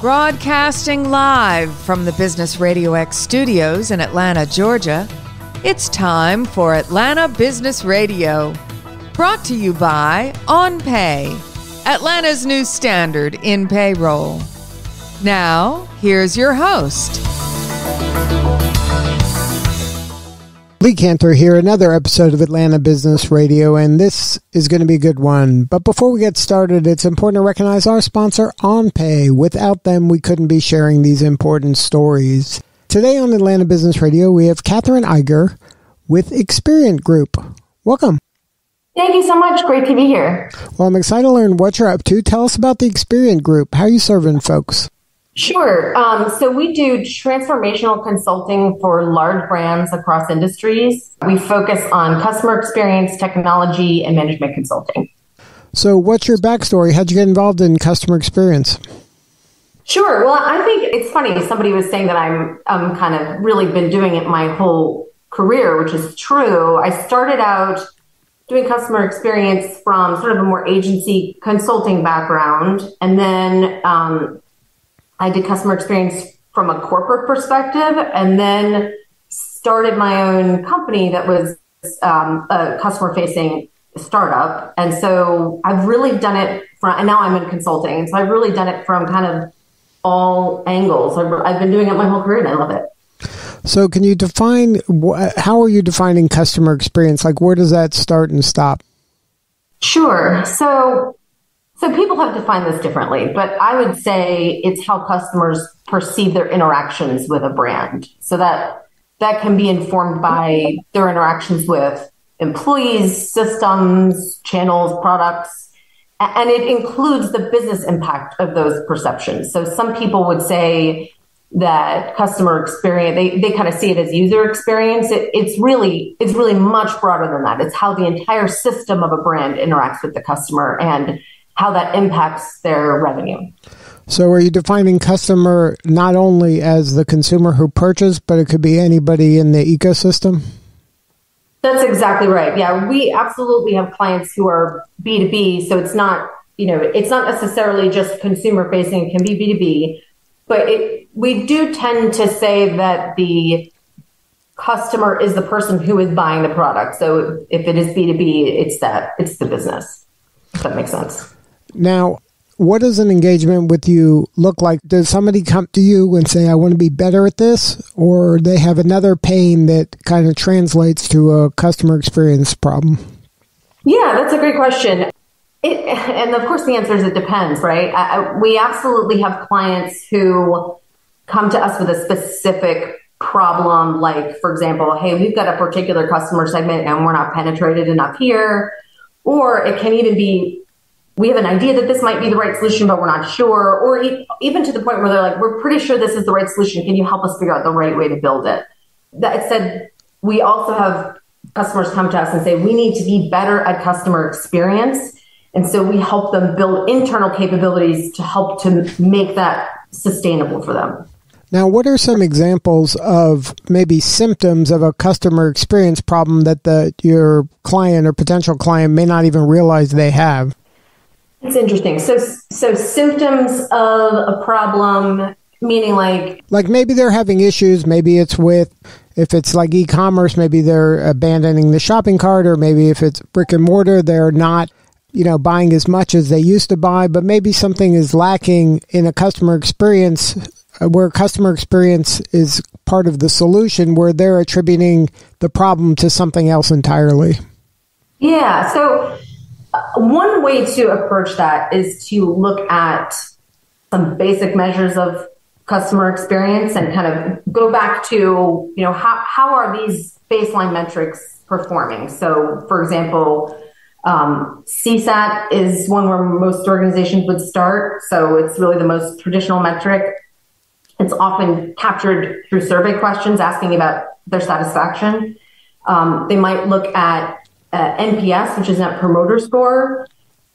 Broadcasting live from the Business Radio X studios in Atlanta, Georgia, it's time for Atlanta Business Radio. Brought to you by OnPay, Atlanta's new standard in payroll. Now, here's your host. Lee Kantor here, another episode of Atlanta Business Radio, and this is going to be a good one. But before we get started, it's important to recognize our sponsor, OnPay. Without them, we couldn't be sharing these important stories. Today on Atlanta Business Radio, we have Catherine Iger with Experient Group. Welcome. Thank you so much. Great to be here. Well, I'm excited to learn what you're up to. Tell us about the Experient Group. How are you serving folks? Sure. Um, so we do transformational consulting for large brands across industries. We focus on customer experience, technology, and management consulting. So, what's your backstory? How'd you get involved in customer experience? Sure. Well, I think it's funny. Somebody was saying that I'm um, kind of really been doing it my whole career, which is true. I started out doing customer experience from sort of a more agency consulting background, and then um, I did customer experience from a corporate perspective and then started my own company that was um, a customer facing startup. And so I've really done it from, and now I'm in consulting. And so I've really done it from kind of all angles. I've, I've been doing it my whole career and I love it. So, can you define how are you defining customer experience? Like, where does that start and stop? Sure. So, so people have defined this differently, but I would say it's how customers perceive their interactions with a brand. So that that can be informed by their interactions with employees, systems, channels, products, and it includes the business impact of those perceptions. So some people would say that customer experience they, they kind of see it as user experience it, it's really it's really much broader than that it's how the entire system of a brand interacts with the customer and how that impacts their revenue. So, are you defining customer not only as the consumer who purchased, but it could be anybody in the ecosystem? That's exactly right. Yeah, we absolutely have clients who are B2B. So, it's not, you know, it's not necessarily just consumer facing, it can be B2B. But it, we do tend to say that the customer is the person who is buying the product. So, if it is B2B, it's that, it's the business. If that makes sense. Now, what does an engagement with you look like? Does somebody come to you and say, I want to be better at this? Or they have another pain that kind of translates to a customer experience problem? Yeah, that's a great question. It, and of course, the answer is it depends, right? I, we absolutely have clients who come to us with a specific problem, like, for example, hey, we've got a particular customer segment and we're not penetrated enough here. Or it can even be we have an idea that this might be the right solution, but we're not sure. Or even to the point where they're like, we're pretty sure this is the right solution. Can you help us figure out the right way to build it? That said, we also have customers come to us and say, we need to be better at customer experience. And so we help them build internal capabilities to help to make that sustainable for them. Now, what are some examples of maybe symptoms of a customer experience problem that the your client or potential client may not even realize they have? It's interesting. So, so symptoms of a problem, meaning like, like maybe they're having issues. Maybe it's with, if it's like e-commerce, maybe they're abandoning the shopping cart, or maybe if it's brick and mortar, they're not, you know, buying as much as they used to buy. But maybe something is lacking in a customer experience, uh, where customer experience is part of the solution, where they're attributing the problem to something else entirely. Yeah. So one way to approach that is to look at some basic measures of customer experience and kind of go back to, you know, how, how are these baseline metrics performing? So, for example, um, CSAT is one where most organizations would start. So it's really the most traditional metric. It's often captured through survey questions asking about their satisfaction. Um, they might look at uh, NPS, which is Net Promoter Score,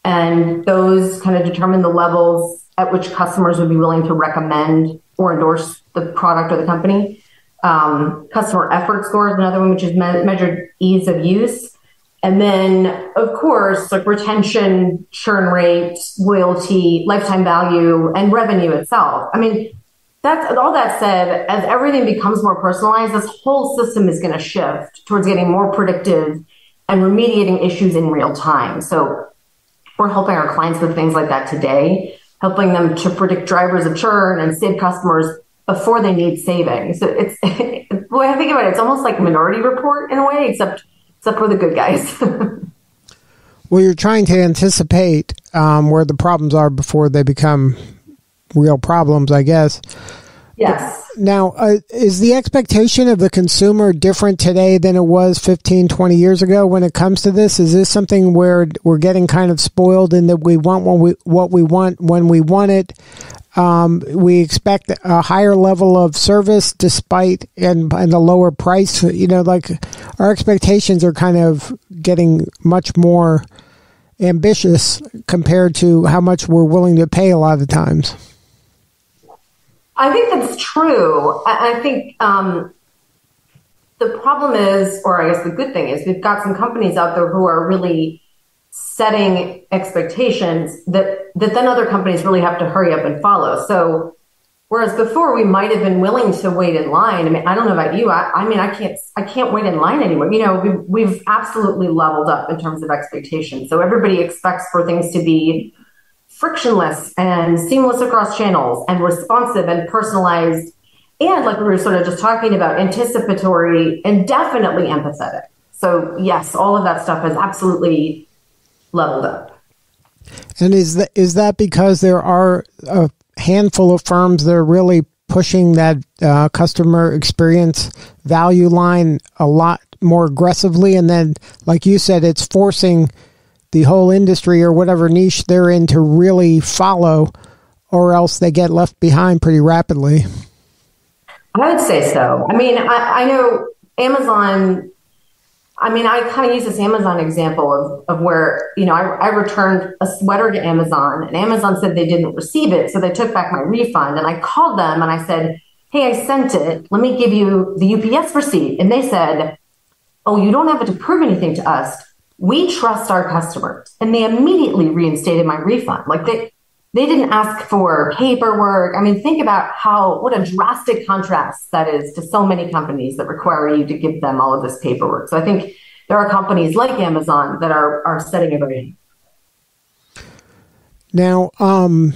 and those kind of determine the levels at which customers would be willing to recommend or endorse the product or the company. Um, customer effort score is another one, which is me- measured ease of use. And then, of course, like retention, churn rate, loyalty, lifetime value, and revenue itself. I mean, that's all that said, as everything becomes more personalized, this whole system is going to shift towards getting more predictive and remediating issues in real time. So we're helping our clients with things like that today, helping them to predict drivers of churn and save customers before they need saving. So it's the way I think about it, it's almost like Minority Report in a way, except except for the good guys. well, you're trying to anticipate um, where the problems are before they become real problems, I guess. Yes. Now, uh, is the expectation of the consumer different today than it was 15, 20 years ago when it comes to this? Is this something where we're getting kind of spoiled in that we want what we, what we want when we want it? Um, we expect a higher level of service despite and, and a lower price. You know, like our expectations are kind of getting much more ambitious compared to how much we're willing to pay a lot of times. I think that's true. I, I think um, the problem is, or I guess the good thing is, we've got some companies out there who are really setting expectations that that then other companies really have to hurry up and follow. So whereas before we might have been willing to wait in line. I mean, I don't know about you. I, I mean, I can't I can't wait in line anymore. You know, we, we've absolutely leveled up in terms of expectations. So everybody expects for things to be frictionless and seamless across channels and responsive and personalized. And like we were sort of just talking about anticipatory and definitely empathetic. So yes all of that stuff is absolutely leveled up. And is that is that because there are a handful of firms that are really pushing that uh, customer experience value line a lot more aggressively? And then like you said it's forcing the whole industry or whatever niche they're in to really follow, or else they get left behind pretty rapidly. I would say so. I mean, I, I know Amazon. I mean, I kind of use this Amazon example of, of where, you know, I, I returned a sweater to Amazon and Amazon said they didn't receive it. So they took back my refund. And I called them and I said, Hey, I sent it. Let me give you the UPS receipt. And they said, Oh, you don't have to prove anything to us we trust our customers and they immediately reinstated my refund. Like they they didn't ask for paperwork. I mean think about how what a drastic contrast that is to so many companies that require you to give them all of this paperwork. So i think there are companies like amazon that are are setting a very now um,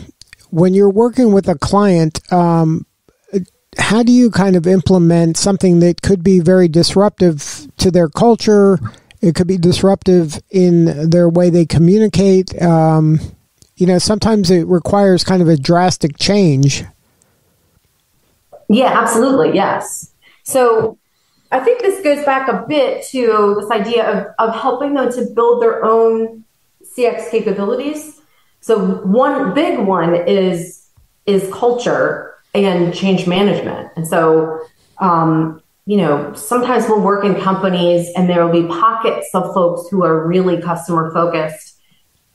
when you're working with a client um, how do you kind of implement something that could be very disruptive to their culture it could be disruptive in their way they communicate. Um, you know, sometimes it requires kind of a drastic change. Yeah, absolutely. Yes. So I think this goes back a bit to this idea of, of helping them to build their own CX capabilities. So one big one is is culture and change management. And so um, you know, sometimes we'll work in companies and there will be pockets of folks who are really customer focused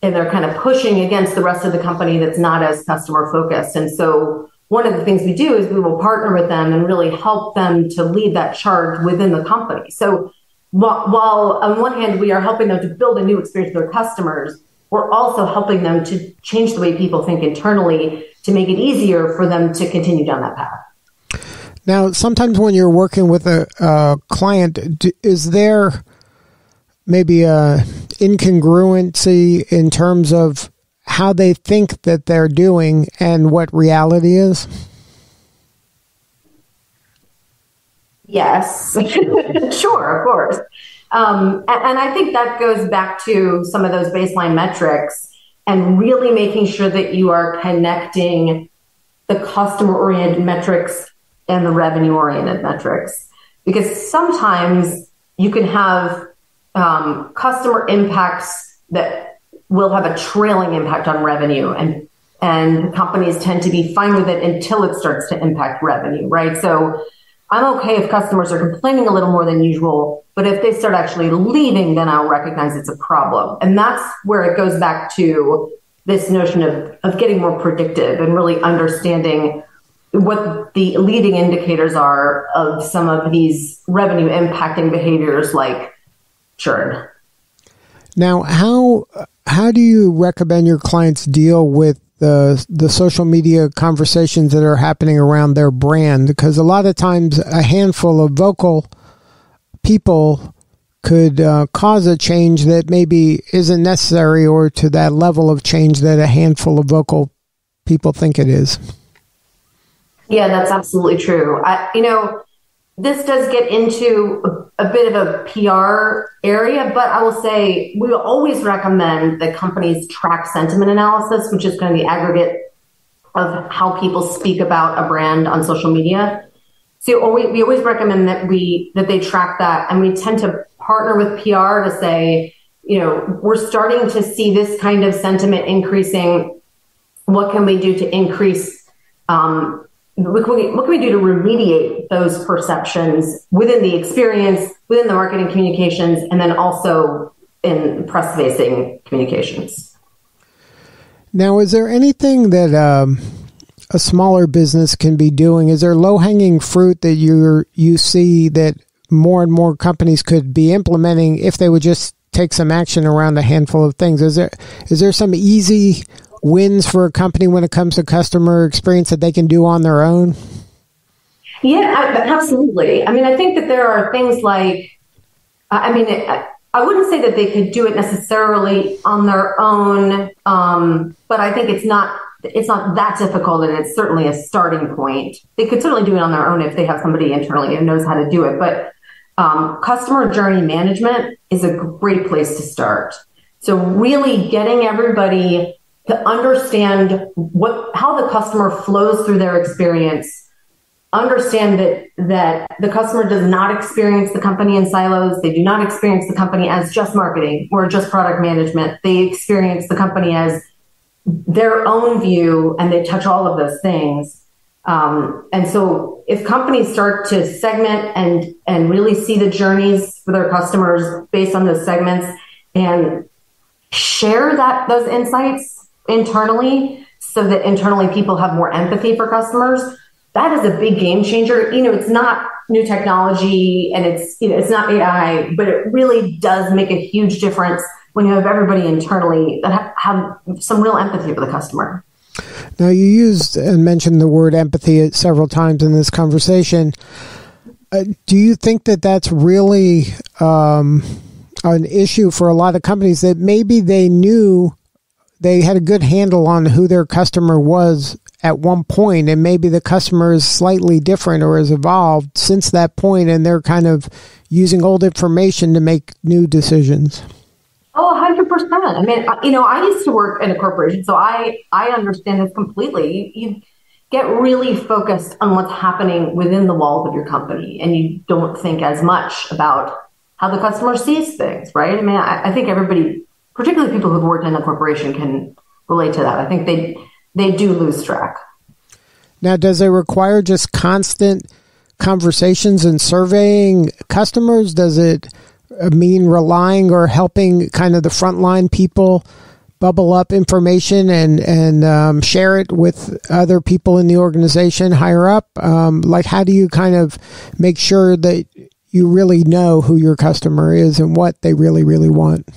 and they're kind of pushing against the rest of the company that's not as customer focused. And so one of the things we do is we will partner with them and really help them to lead that charge within the company. So while, on one hand we are helping them to build a new experience for their customers, we're also helping them to change the way people think internally to make it easier for them to continue down that path. Now, sometimes when you're working with a, a client, is there maybe a incongruency in terms of how they think that they're doing and what reality is? Yes, sure, of course. Um, and, and I think that goes back to some of those baseline metrics and really making sure that you are connecting the customer oriented metrics and the revenue oriented metrics. Because sometimes you can have um, customer impacts that will have a trailing impact on revenue and and companies tend to be fine with it until it starts to impact revenue, right? So I'm okay if customers are complaining a little more than usual, but if they start actually leaving, then I'll recognize it's a problem. And that's where it goes back to this notion of, of getting more predictive and really understanding what the leading indicators are of some of these revenue impacting behaviors like churn. Now, how how do you recommend your clients deal with the the social media conversations that are happening around their brand? Because a lot of times, a handful of vocal people could uh, cause a change that maybe isn't necessary, or to that level of change that a handful of vocal people think it is. Yeah, that's absolutely true. I, you know, this does get into a, a, bit of a PR area, but I will say we always recommend that companies track sentiment analysis, which is kind of the aggregate of how people speak about a brand on social media. So always, we always recommend that we that they track that, and we tend to partner with PR to say, you know, we're starting to see this kind of sentiment increasing. What can we do to increase um, what can, we, what can we do to remediate those perceptions within the experience, within the marketing communications, and then also in press facing communications? Now, is there anything that um, a smaller business can be doing? Is there low hanging fruit that you you see that more and more companies could be implementing if they would just take some action around a handful of things? Is there is there some easy wins for a company when it comes to customer experience that they can do on their own? Yeah, absolutely. I mean, I think that there are things like, I mean, I wouldn't say that they could do it necessarily on their own, um, but I think it's not it's not that difficult, and it's certainly a starting point. They could certainly do it on their own if they have somebody internally who knows how to do it. But um, customer journey management is a great place to start. So really getting everybody to understand what how the customer flows through their experience understand that that the customer does not experience the company in silos. They do not experience the company as just marketing or just product management. They experience the company as their own view and they touch all of those things. Um, and so if companies start to segment and and really see the journeys for their customers based on those segments and share that those insights internally so that internally people have more empathy for customers that is a big game changer. You know it's not new technology and it's you know it's not ai but it really does make a huge difference when you have everybody internally that have, some real empathy for the customer. Now you used and mentioned the word empathy several times in this conversation. Uh, do you think that that's really um, an issue for a lot of companies that maybe they knew they had a good handle on who their customer was at one point and maybe the customer is slightly different or has evolved since that point and they're kind of using old information to make new decisions. Oh 100% i mean you know i used to work in a corporation so i i understand this completely. You, you get really focused on what's happening within the walls of your company and you don't think as much about how the customer sees things right? I mean i, I think everybody particularly people who've worked in a corporation can relate to that. I think they they do lose track. Now, does it require just constant conversations and surveying customers? Does it mean relying or helping kind of the frontline people bubble up information and and um, share it with other people in the organization higher up? Um, like, how do you kind of make sure that you really know who your customer is and what they really really want?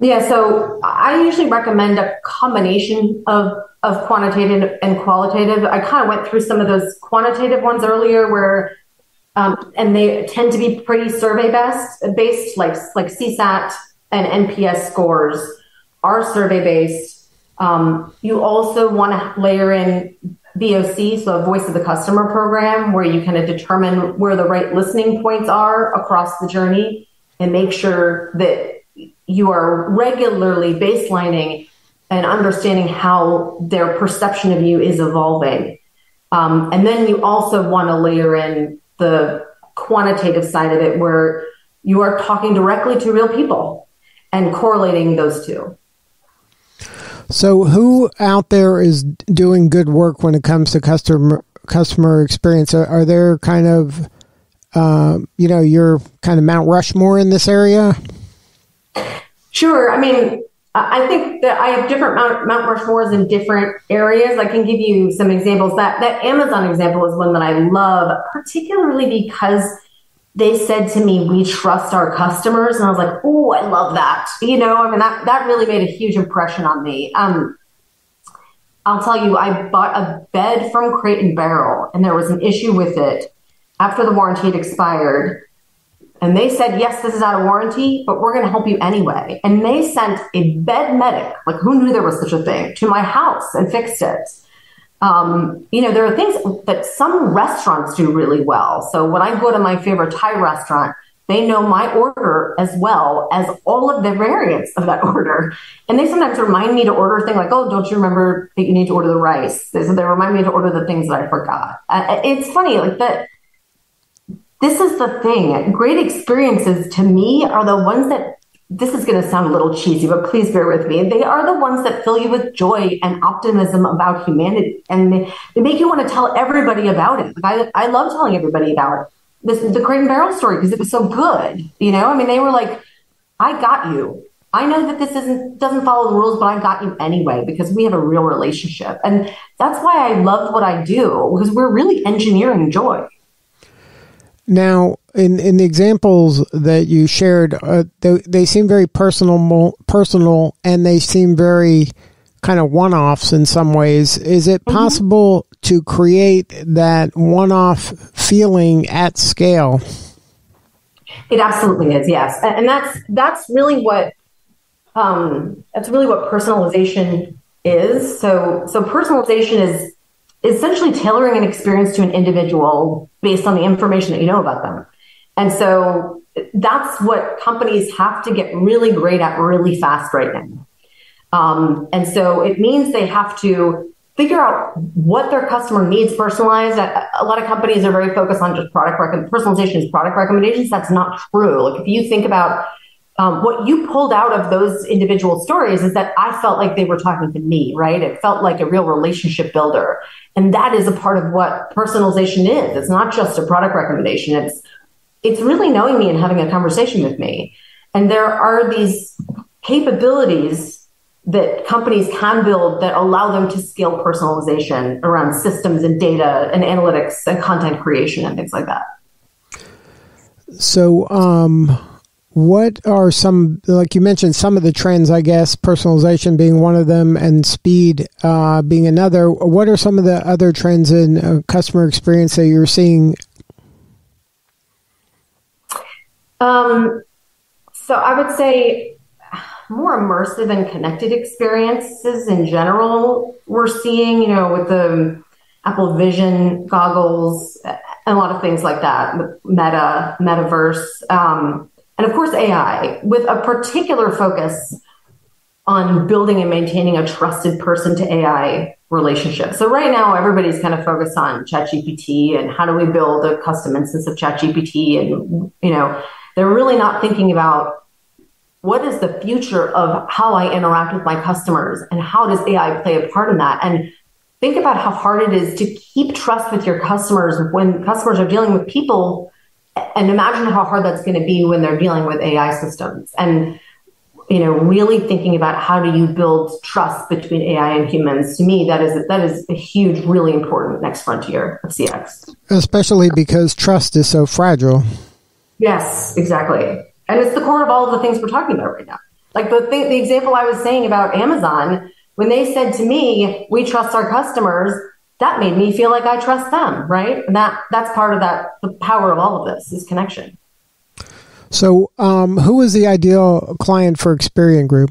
Yeah, so I usually recommend a combination of of quantitative and qualitative. I kind of went through some of those quantitative ones earlier, where um, and they tend to be pretty survey based, based like like CSAT and NPS scores are survey based. Um, you also want to layer in VOC, so a voice of the customer program, where you kind of determine where the right listening points are across the journey and make sure that you are regularly baselining and understanding how their perception of you is evolving. Um, and then you also want to layer in the quantitative side of it where you are talking directly to real people and correlating those two. So, who out there is doing good work when it comes to customer customer experience? Are, are there kind of, uh, you know, you're kind of Mount Rushmore in this area? Sure. I mean, I think that I have different Mount, Mount Rushmores in different areas. I can give you some examples. That that Amazon example is one that I love, particularly because they said to me, "We trust our customers," and I was like, "Oh, I love that." You know, I mean that that really made a huge impression on me. Um, I'll tell you, I bought a bed from Crate and Barrel, and there was an issue with it after the warranty had expired. And they said, yes, this is out of warranty, but we're going to help you anyway. And they sent a bed medic, like who knew there was such a thing, to my house and fixed it. Um, you know, there are things that some restaurants do really well. So when I go to my favorite Thai restaurant, they know my order as well as all of the variants of that order. And they sometimes remind me to order a thing like, oh, don't you remember that you need to order the rice? They, they remind me to order the things that I forgot. Uh, it's funny, like that. This is the thing. Great experiences to me are the ones that this is going to sound a little cheesy, but please bear with me. They are the ones that fill you with joy and optimism about humanity. And they, they make you want to tell everybody about it. Like I, I love telling everybody about this the Crate and Barrel story because it was so good. You know, I mean, they were like, "I got you. I know that this isn't doesn't follow the rules, but I got you anyway because we have a real relationship." And that's why I love what I do because we're really engineering joy. Now, in in the examples that you shared, uh, they, they seem very personal, personal, and they seem very kind of one offs in some ways. Is it mm-hmm. possible to create that one off feeling at scale? It absolutely is, yes. And that's that's really what um, that's really what personalization is. So so personalization is essentially tailoring an experience to an individual based on the information that you know about them. And so that's what companies have to get really great at really fast right now. Um, and so it means they have to figure out what their customer needs personalized. A, lot of companies are very focused on just product rec- personalization is product recommendations. That's not true. Like if you think about um, what you pulled out of those individual stories is that I felt like they were talking to me, right? It felt like a real relationship builder. And that is a part of what personalization is. It's not just a product recommendation. It's, it's really knowing me and having a conversation with me. And there are these capabilities that companies can build that allow them to scale personalization around systems and data and analytics and content creation and things like that. So, um, what are some, like you mentioned, some of the trends, I guess, personalization being one of them and speed uh, being another. What are some of the other trends in uh, customer experience that you're seeing? Um, so, I would say more immersive and connected experiences in general. We're seeing, you know, with the Apple Vision goggles and a lot of things like that, Meta, Metaverse, um, and of course AI, with a particular focus on building and maintaining a trusted person to AI relationship. So right now, everybody's kind of focused on ChatGPT and how do we build a custom instance of ChatGPT, and you know, they're really not thinking about what is the future of how I interact with my customers and how does AI play a part in that? And think about how hard it is to keep trust with your customers when customers are dealing with people and imagine how hard that's going to be when they're dealing with AI systems. And you know, really thinking about how do you build trust between AI and humans. To me, that is that is a huge, really important next frontier of CX. Especially because trust is so fragile. Yes, exactly. And it's the core of all of the things we're talking about right now. Like the thing, the example I was saying about Amazon, when they said to me, we trust our customers, that made me feel like I trust them, right? And that that's part of that the power of all of this is connection. So, um, who is the ideal client for Experient Group?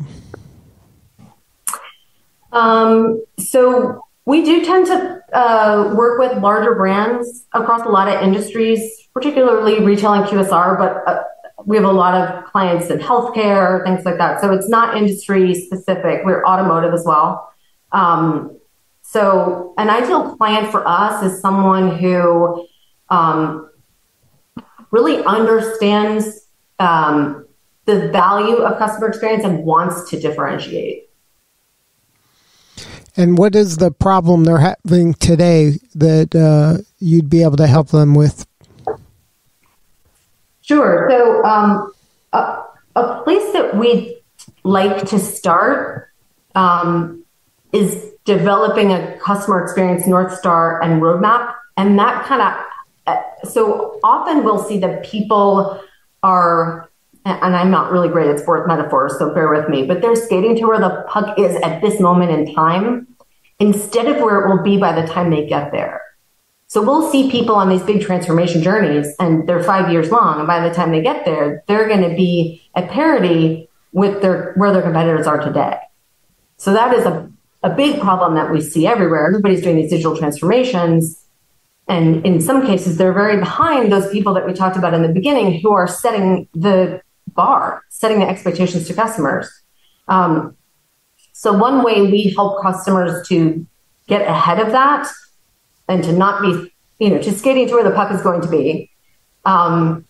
Um, so we do tend to uh, work with larger brands across a lot of industries, particularly retail and QSR, but uh, we have a lot of clients in healthcare, things like that. So it's not industry specific. We're automotive as well. Um, so an ideal client for us is someone who um, really understands um, the value of customer experience and wants to differentiate. And what is the problem they're having today that uh, you'd be able to help them with Sure. So, um, a, a, place that we like to start um, is developing a customer experience North Star and roadmap. And that kind of uh, so often we'll see that people are, and I'm not really great at sports metaphors, so bear with me, but they're skating to where the puck is at this moment in time instead of where it will be by the time they get there. So we'll see people on these big transformation journeys and they're five years long. And by the time they get there, they're going to be at parity with their, where their competitors are today. So that is a, a big problem that we see everywhere. Everybody's doing these digital transformations. And in some cases, they're very behind those people that we talked about in the beginning who are setting the bar, setting the expectations to customers. Um, so one way we help customers to get ahead of that and to not be, you know, just skating to where the puck is going to be, um,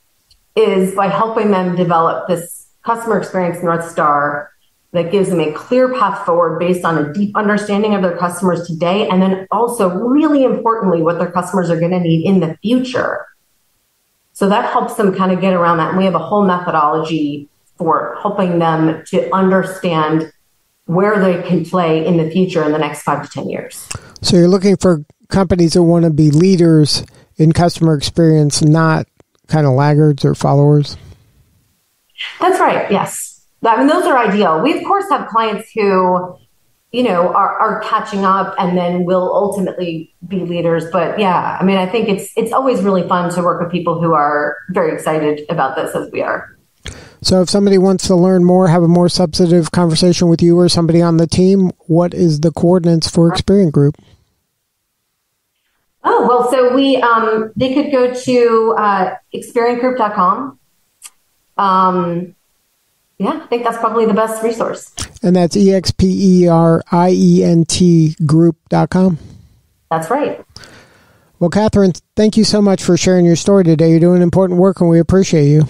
is by helping them develop this customer experience North Star that gives them a clear path forward based on a deep understanding of their customers today. And then also, really importantly, what their customers are going to need in the future. So that helps them kind of get around that. And we have a whole methodology for helping them to understand where they can play in the future in the next five to 10 years. So you're looking for companies that want to be leaders in customer experience, not kind of laggards or followers? That's right. Yes. I mean, those are ideal. We, of course, have clients who, you know, are, are catching up and then will ultimately be leaders. But yeah, I mean, I think it's, it's always really fun to work with people who are very excited about this as we are. So, if somebody wants to learn more, have a more substantive conversation with you or somebody on the team, what is the coordinates for Experient Group? Oh, well, so we, um, they could go to uh, experientgroup.com. Um, yeah, I think that's probably the best resource. And that's E X P E R I E N T group.com. That's right. Well, Catherine, thank you so much for sharing your story today. You're doing important work and we appreciate you.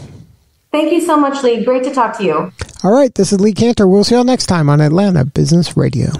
Thank you so much, Lee. Great to talk to you. All right, this is Lee Kantor. We'll see you all next time on Atlanta Business Radio.